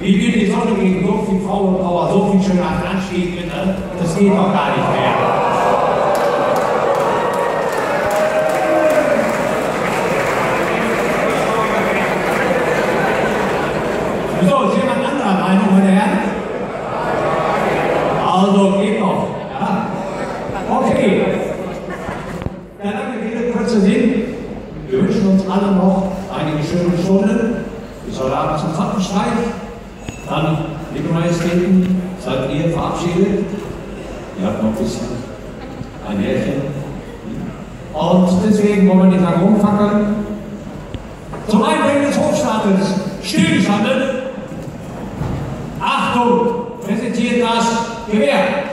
Wie will die Sonne gegen so viel Frauenpower, so viel Schönheit anstieg, ne? das geht doch gar nicht mehr. So, ist jemand anderer Meinung, meine Herren? Also geht noch. Ja. Okay. Ja, lange Rede, kurzer Sinn. Wir wünschen uns alle noch einige schöne Stunden. Bis heute Abend zum Zapfenstreich. Dann, liebe Majestäten, seid ihr verabschiedet. Ihr habt noch ein bisschen ein Härchen. Und deswegen wollen wir nicht lange rumfackeln. Zum Einbringen des Hofstaates stillgestanden. Achtung, präsentiert das Gewehr.